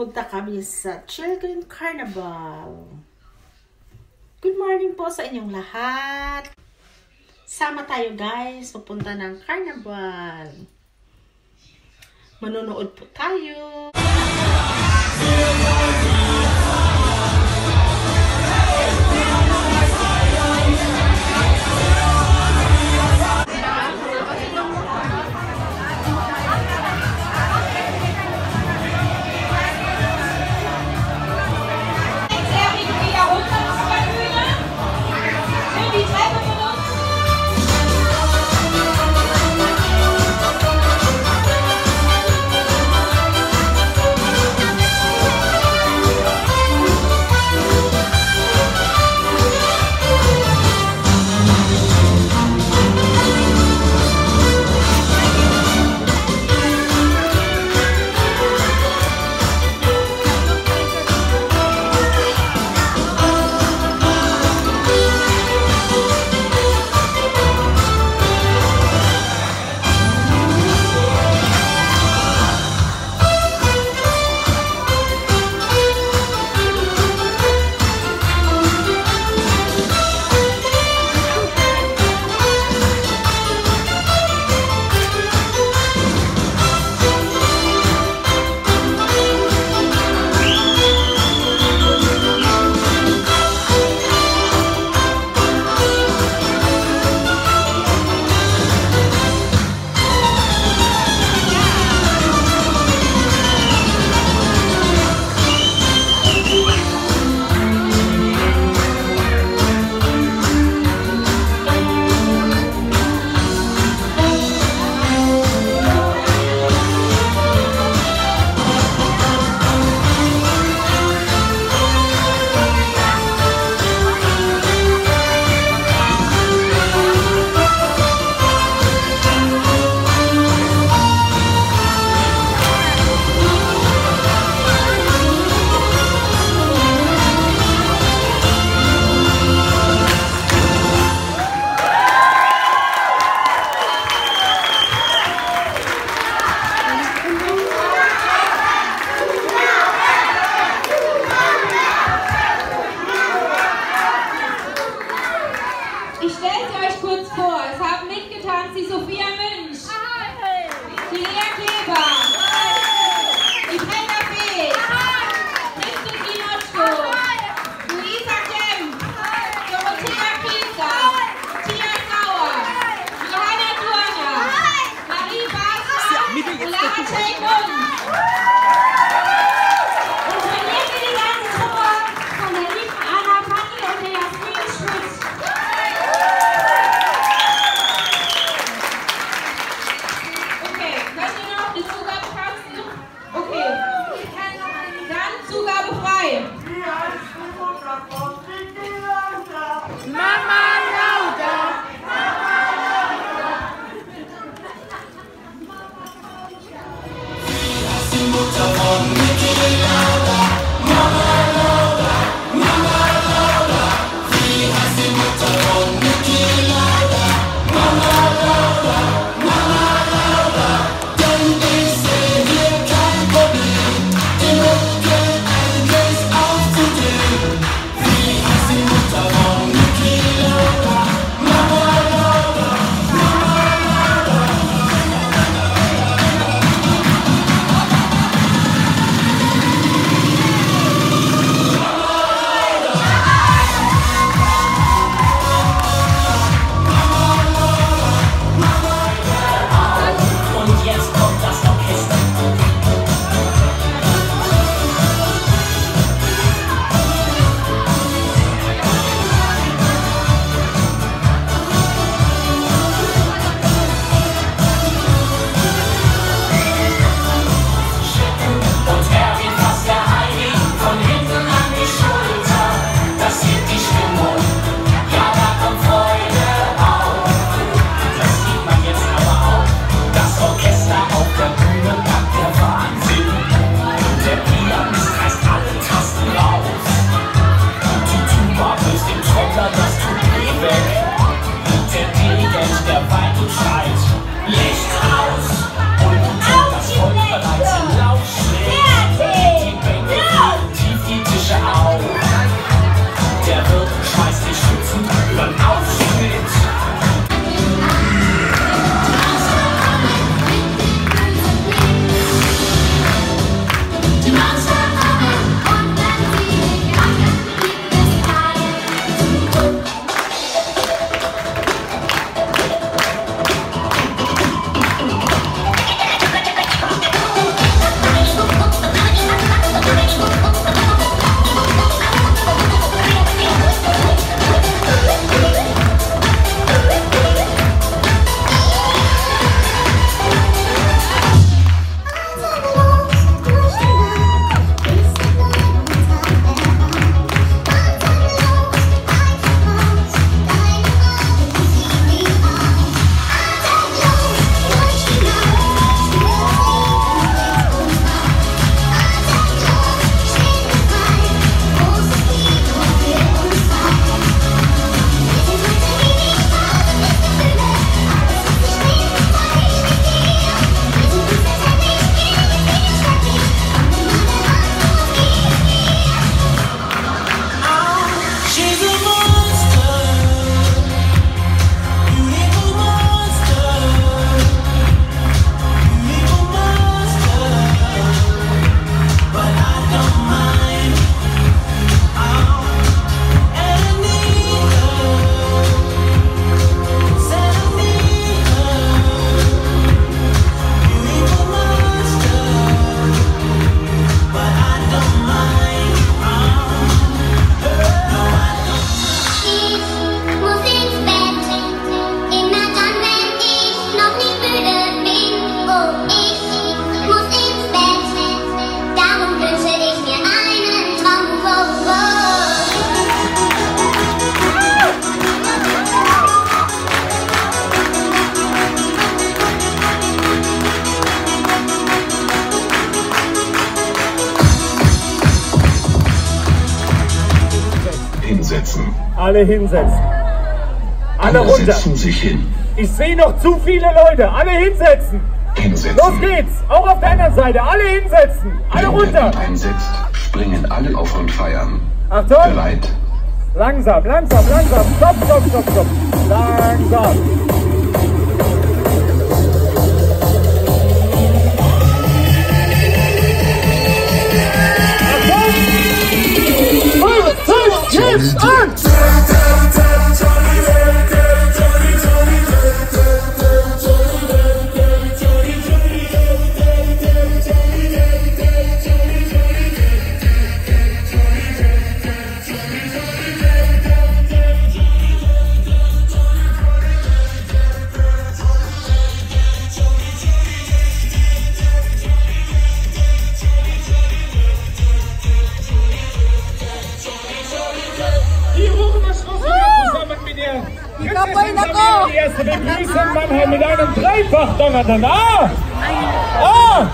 Nagpunta kami sa Children Carnival. Good morning po sa inyong lahat. Sama tayo guys, pupunta ng Carnival. Manonood po tayo. Alle hinsetzen. Alle Alle runter. setzen sich hin. Ich sehe noch zu viele Leute. Alle hinsetzen. Hinsetzen. Los geht's. Auch auf der anderen Seite. Alle hinsetzen. Alle Wenn runter. Einsetzt, springen alle auf und feiern. Achtung. Bereit? Langsam, langsam, langsam. Stopp, stopp, stopp, stopp. Langsam. Achtung! Fünf, fünf, jetzt an! Erste Begrüßung Mannheim mit einem Dreifach-Donner. Ah! Ah!